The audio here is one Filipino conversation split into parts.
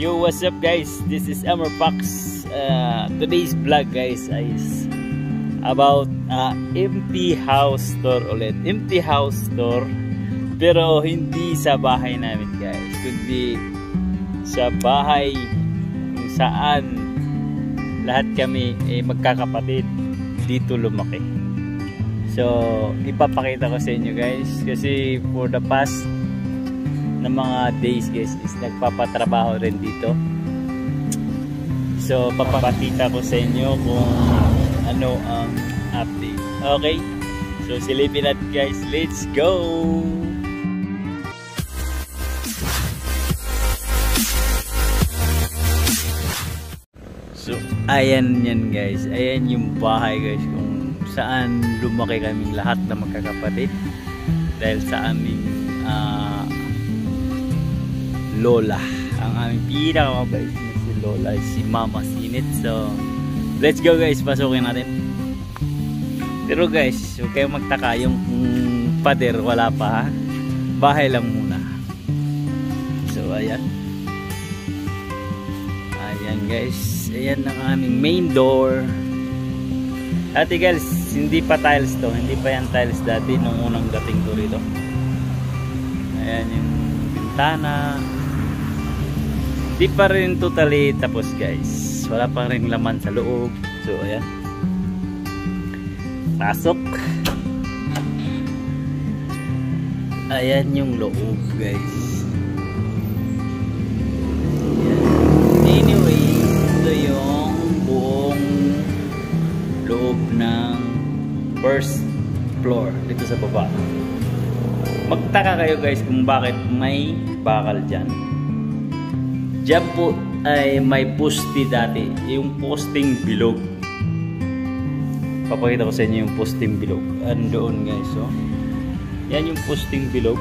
Yo, what's up guys? This is Emmer Fox. Uh, today's vlog guys is about uh, empty house tour ulit. Empty house tour pero hindi sa bahay namin guys. Kundi sa bahay kung saan lahat kami eh, magkakapatid dito lumaki. So, ipapakita ko sa inyo guys kasi for the past na mga days guys is nagpapatrabaho rin dito. So papapakita ko sa inyo kung ano ang update. Okay? So silipin natin guys let's go! So ayan yan guys. Ayan yung bahay guys kung saan lumaki kaming lahat na magkakapatid. Dahil sa aming uh, Lola. Ang aming pinakamabait na si Lola si Mama Sinit. So, let's go guys. Pasukin natin. Pero guys, huwag kayong magtaka. Yung mm, pader, wala pa ha. Bahay lang muna. So, ayan. Ayan guys. Ayan ang aming main door. Ate guys, hindi pa tiles to. Hindi pa yan tiles dati nung unang dating ko rito. Ayan yung bintana. Di pa rin totally tapos guys. Wala pa rin laman sa loob. So ayan. Pasok. Ayan yung loob guys. Ayan. Anyway, ito yung buong loob ng first floor dito sa baba. Magtaka kayo guys kung bakit may bakal dyan Diyan po ay may poste dati. Yung posting bilog. Papakita ko sa inyo yung posting bilog. Andoon guys. So, oh. yan yung posting bilog.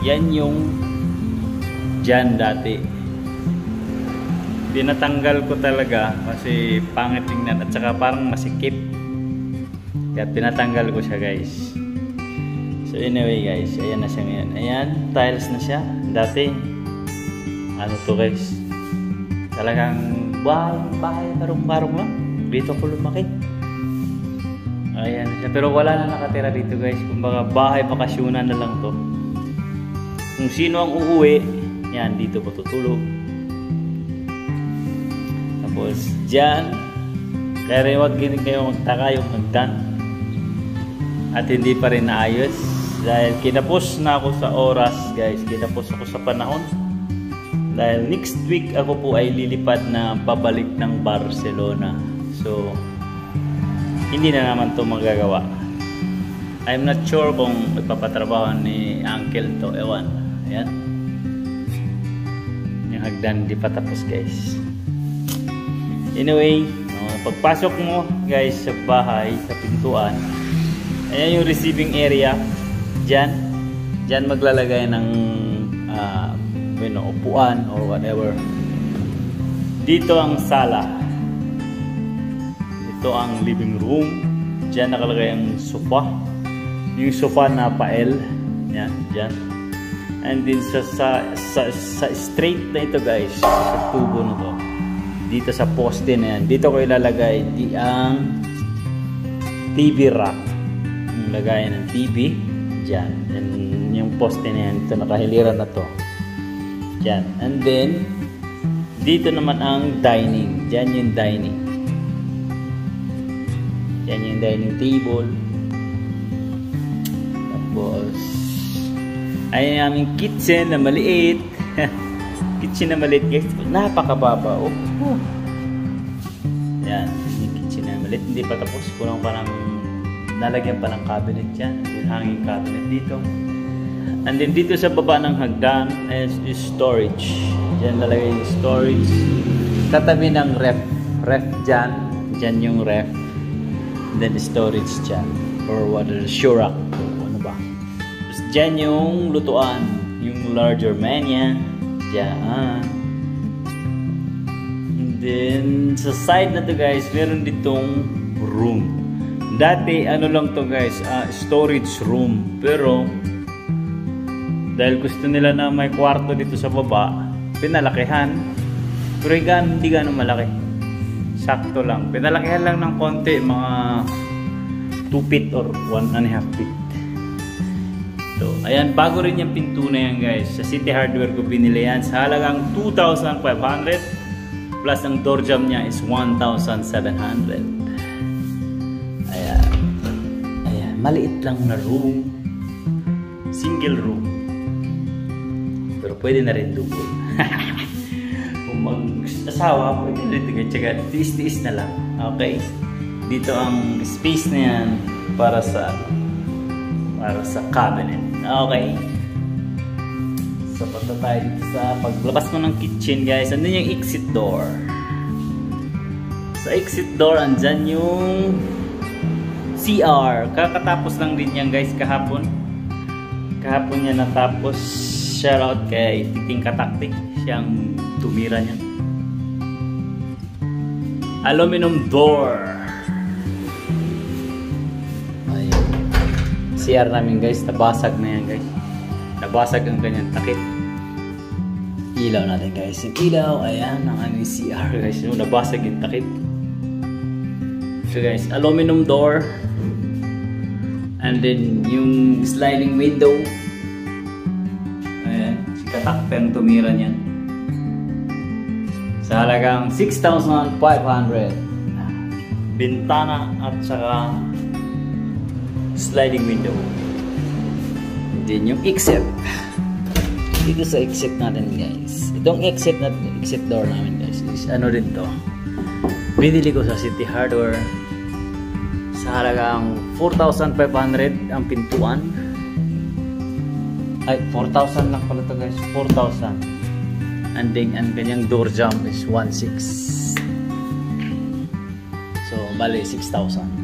Yan yung dyan dati. Dinatanggal ko talaga kasi pangit tingnan at saka parang masikip. Kaya pinatanggal ko siya guys. So anyway guys, ayan na siya ngayon. Ayan, tiles na siya. Dati, ano to guys? Talagang bahay bahay barong barong lang. Dito ko lumaki. Ayan. Pero wala na nakatira dito guys. Kumbaga bahay bakasyonan na lang to. Kung sino ang uuwi yan dito po tutulog tapos dyan kaya huwag kayo magtaka yung hagdan at hindi pa rin naayos. Dahil kinapos na ako sa oras guys. Kinapos ako sa panahon dahil next week ako po ay lilipad na pabalik ng Barcelona. So, hindi na naman to magagawa. I'm not sure kung ipapatrabaho ni Uncle to. Ewan. Ayan. Yung hagdan di pa tapos guys. Anyway, pagpasok mo guys sa bahay, sa pintuan, ayan yung receiving area. Diyan. Diyan maglalagay ng uh, you know, upuan or whatever. Dito ang sala. Ito ang living room. Diyan nakalagay ang sofa. Yung sofa na pael. Yan, diyan. And then sa, sa, sa, sa straight na ito guys, sa tubo na to. Dito sa poste na yan. Dito ko ilalagay di ang TV rack. Yung lagayan ng TV. Diyan. And yung poste na yan, ito nakahiliran na to. Diyan. And then, dito naman ang dining. Diyan yung dining. Diyan yung dining table. Tapos, ay aming kitchen na maliit. kitchen na maliit guys. Napakababa. Oh. oh. Yan. Yung kitchen na maliit. Hindi pa tapos. Kulang pa ng nalagyan pa ng cabinet dyan. Yung hanging cabinet dito. And then dito sa baba ng hagdan is, storage. Diyan lalagay yung storage. Katabi ng ref. Ref dyan. Dyan yung ref. And then storage dyan. Or what is Shurak. Ano ba? Tapos dyan yung lutuan. Yung larger mania. Dyan. And then sa side na to guys, meron ditong room. Dati ano lang to guys, uh, storage room. Pero dahil gusto nila na may kwarto dito sa baba pinalakihan. Pero hindi gano'ng malaki. Sakto lang. Pinalakihan lang ng konti, mga 2 feet or 1 and a half feet. So, ayan, bago rin yung pinto na yan guys. Sa City Hardware ko binili yan sa halagang 2,500 plus ang door jam niya is 1,700. Ayan. Ayan, maliit lang na room. Single room. Pwede na rin double. Kung mag-asawa, pwede na rin. Tsaka tiis-tiis na lang. Okay? Dito ang space na yan para sa para sa cabinet. Okay. So, punta tayo sa paglabas mo ng kitchen, guys. Andun yung exit door. Sa exit door, andyan yung CR. Kakatapos lang din yan, guys, kahapon. Kahapon yan natapos. Shout out kay Titing Kataktik. Siyang tumira niya. Aluminum door. CR namin guys, nabasag na yan guys. Nabasag ang kanyang takip. Ilaw natin guys. Yung ilaw, ayan, ang aming CR guys. Yung nabasag yung takip. So guys, aluminum door. And then, yung sliding window. Ayan, si katakpe ang tumira niyan. Sa halagang 6,500. Bintana at saka sliding window. Then yung exit. Dito sa exit natin guys. Itong exit na exit door namin guys is ano din to. Binili ko sa City Hardware sa halagang 4,500 ang pintuan. Ay, 4,000 lang pala to guys. 4,000. And then, ang kanyang door jump is 1,600. So, bali 6,000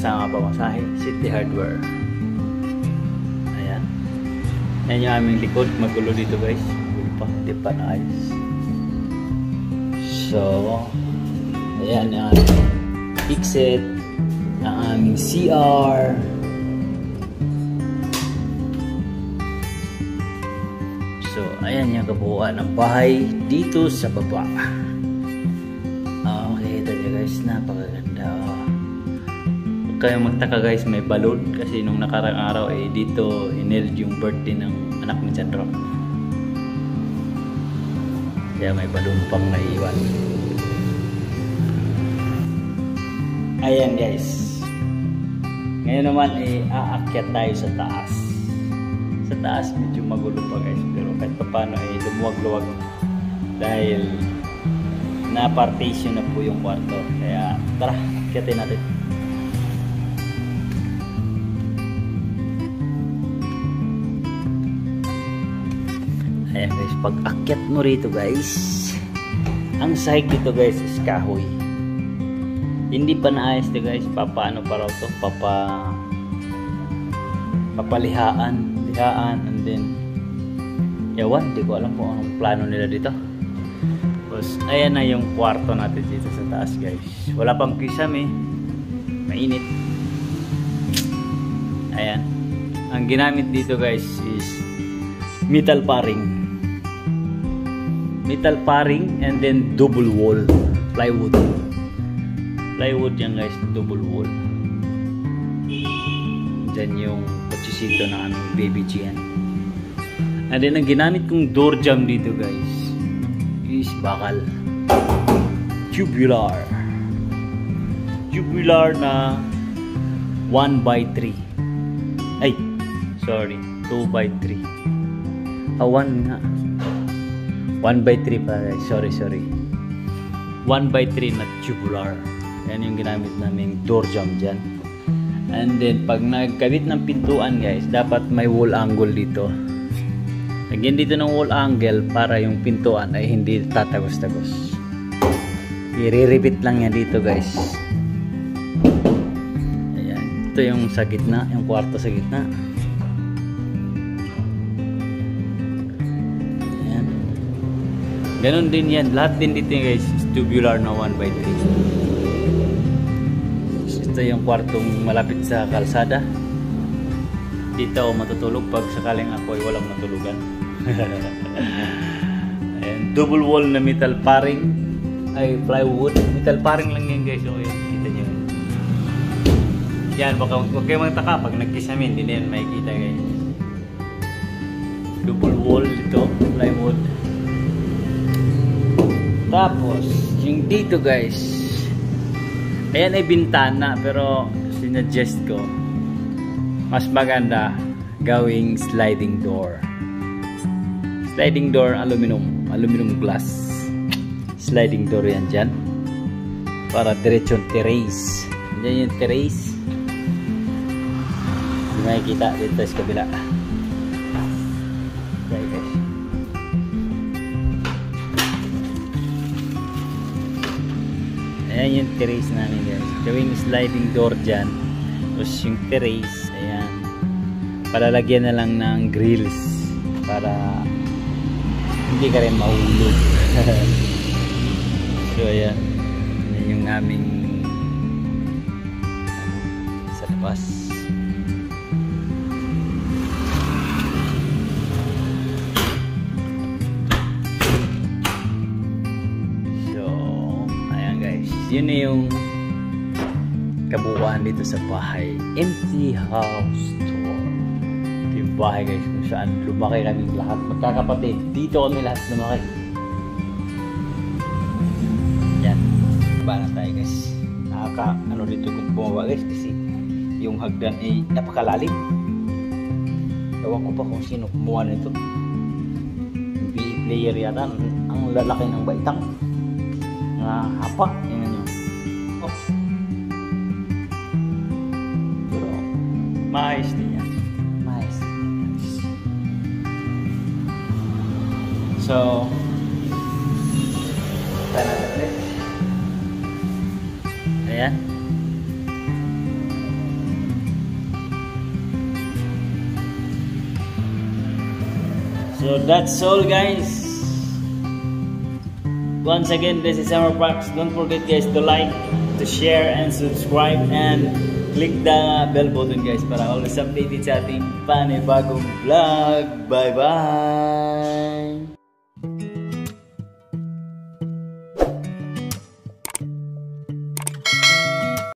kasama pamasahe City Hardware. Ayan. Yan yung aming likod. Magulo dito guys. Magulo pa. Hindi pa naayos. So ayan yung aming exit ang aming CR so ayan yung kabuuan ng bahay dito sa baba. Okay ito guys. Napakaganda. Oh kayo magtaka guys. May balon. Kasi nung nakarang araw eh dito ineld yung birthday ng anak ni Chandro kaya may balon pang naiwan. Ayan guys. Ngayon naman eh aakyat tayo sa taas sa taas medyo magulo pa guys. Pero kahit pa paano eh lumuwag-luwag. Dahil na partition na po yung kwarto. Kaya tara akyatin natin. Ayan guys, pag akyat mo rito guys, ang sahig dito guys is kahoy. Hindi pa naayos to guys, papaano pa raw to, papa papalihaan, lihaan and then yawan, hindi ko alam kung anong plano nila dito. Tapos ayan na yung kwarto natin dito sa taas guys. Wala pang kisame, mainit. Ayan. Ang ginamit dito guys is metal paring metal paring and then double wall plywood plywood yan guys double wall dyan yung kutsisito na aming baby Gian and then ang ginamit kong door jam dito guys is bakal tubular tubular na 1 by 3 ay sorry 2 by 3 ah 1 nga 1 by 3 pa guys. Sorry, sorry. 1 by 3 na tubular. Yan yung ginamit naming door jump dyan. And then, pag nagkabit ng pintuan guys, dapat may wall angle dito. Lagyan dito ng wall angle para yung pintuan ay hindi tatagos-tagos. I-repeat lang yan dito guys. Ayan. Ito yung sa gitna, yung kwarto sa gitna. Ganon din yan. Lahat din dito guys tubular na 1 by 3. Ito yung kwartong malapit sa kalsada. Dito ako matutulog pag sakaling ako ay walang matulugan. Ayan, double wall na metal paring. Ay, plywood. Metal paring lang yan guys. Yun, kita nyo. Yan, baka huwag kayo magtaka pag nagkisamin, hindi na yan makikita guys. Double wall ito, plywood. Tapos, yung dito guys, ayan ay bintana, pero sinadjust ko, mas maganda gawing sliding door. Sliding door, aluminum, aluminum glass. Sliding door yan dyan. Para diretsyon terrace. Yan yung terrace. Hindi makikita dito sa kabila. Okay guys. Ayan yung terrace namin guys. Gawing sliding door dyan. Tapos yung terrace, ayan. Palalagyan na lang ng grills para hindi ka rin mahulog. so ayan. Yan yung aming ano, sa labas. Yun na yung kabuuan dito sa bahay. Empty house tour. Yung bahay guys kung saan lumaki kami lahat. Magkakapatid. Dito kami lahat lumaki. Yan. Ba na tayo guys. Nakaka ano dito kung bumaba guys kasi yung hagdan ay napakalalim. Ewan ko pa kung sino kumuha nito. Yung PE player yata. Ang, lalaki ng baitang. Nga hapa. Yan maayos din yan. Maayos. So, tayo na ulit. Ayan. So that's all guys. Once again, this is Summer Parks. Don't forget guys to like, to share, and subscribe and click the bell button guys para always updated sa ating panibagong vlog. Bye-bye!